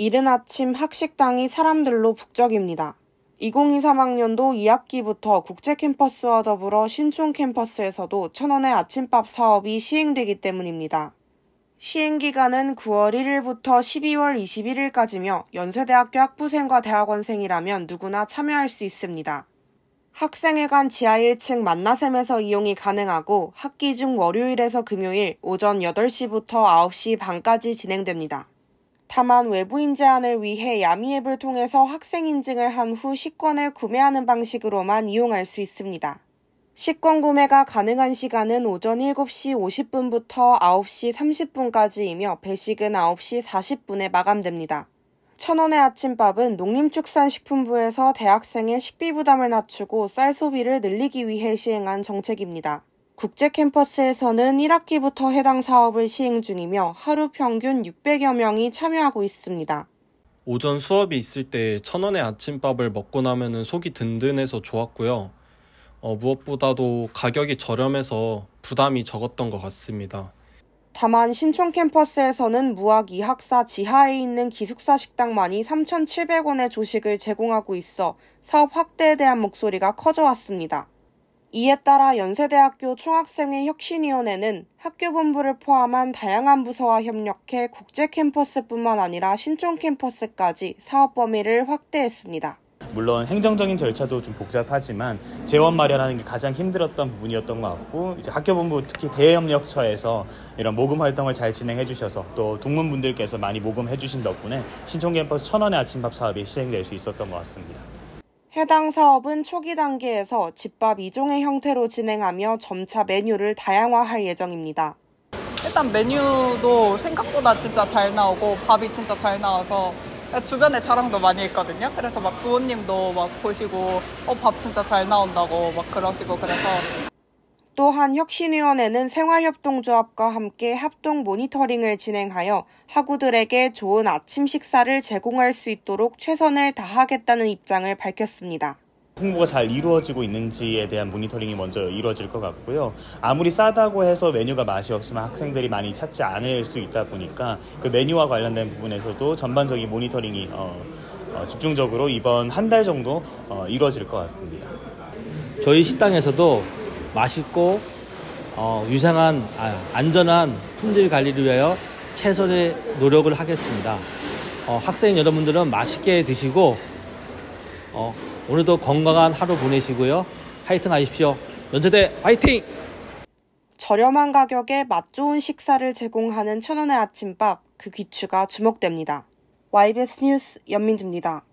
이른 아침 학식당이 사람들로 북적입니다. 2023학년도 2학기부터 국제 캠퍼스와 더불어 신촌 캠퍼스에서도 천원의 아침밥 사업이 시행되기 때문입니다. 시행 기간은 9월 1일부터 12월 21일까지며 연세대학교 학부생과 대학원생이라면 누구나 참여할 수 있습니다. 학생회관 지하 1층 만나샘에서 이용이 가능하고 학기 중 월요일에서 금요일 오전 8시부터 9시 반까지 진행됩니다. 다만 외부인 제한을 위해 야미 앱을 통해서 학생 인증을 한 후 식권을 구매하는 방식으로만 이용할 수 있습니다. 식권 구매가 가능한 시간은 오전 7시 50분부터 9시 30분까지이며 배식은 9시 40분에 마감됩니다. 천원의 아침밥은 농림축산식품부에서 대학생의 식비 부담을 낮추고 쌀 소비를 늘리기 위해 시행한 정책입니다. 국제 캠퍼스에서는 1학기부터 해당 사업을 시행 중이며 하루 평균 600여 명이 참여하고 있습니다. 오전 수업이 있을 때 천원의 아침밥을 먹고 나면 속이 든든해서 좋았고요. 어, 무엇보다도 가격이 저렴해서 부담이 적었던 것 같습니다. 다만 신촌 캠퍼스에서는 무학 2학사 지하에 있는 기숙사 식당만이 3,700원의 조식을 제공하고 있어 사업 확대에 대한 목소리가 커져왔습니다. 이에 따라 연세대학교 총학생회 혁신위원회는 학교본부를 포함한 다양한 부서와 협력해 국제 캠퍼스뿐만 아니라 신촌 캠퍼스까지 사업 범위를 확대했습니다. 물론 행정적인 절차도 좀 복잡하지만 재원 마련하는 게 가장 힘들었던 부분이었던 것 같고 이제 학교본부 특히 대협력처에서 이런 모금 활동을 잘 진행해 주셔서 또 동문분들께서 많이 모금해 주신 덕분에 신촌 캠퍼스 천원의 아침밥 사업이 시행될 수 있었던 것 같습니다. 해당 사업은 초기 단계에서 집밥 2종의 형태로 진행하며 점차 메뉴를 다양화할 예정입니다. 일단 메뉴도 생각보다 진짜 잘 나오고 밥이 진짜 잘 나와서 주변에 자랑도 많이 했거든요. 그래서 막 부모님도 막 보시고 어, 밥 진짜 잘 나온다고 막 그러시고 그래서 또한 혁신위원회는 생활협동조합과 함께 합동 모니터링을 진행하여 학우들에게 좋은 아침 식사를 제공할 수 있도록 최선을 다하겠다는 입장을 밝혔습니다. 홍보가 잘 이루어지고 있는지에 대한 모니터링이 먼저 이루어질 것 같고요. 아무리 싸다고 해서 메뉴가 맛이 없으면 학생들이 많이 찾지 않을 수 있다 보니까 그 메뉴와 관련된 부분에서도 전반적인 모니터링이 어, 어, 집중적으로 이번 한 달 정도 어, 이루어질 것 같습니다. 저희 식당에서도 맛있고 어, 유상한 아, 안전한 품질 관리를 위하여 최선의 노력을 하겠습니다. 어, 학생 여러분들은 맛있게 드시고 어, 오늘도 건강한 하루 보내시고요. 화이팅 하십시오. 연세대 화이팅! 저렴한 가격에 맛 좋은 식사를 제공하는 천원의 아침밥, 그 귀추가 주목됩니다. YBS 뉴스 연민주입니다.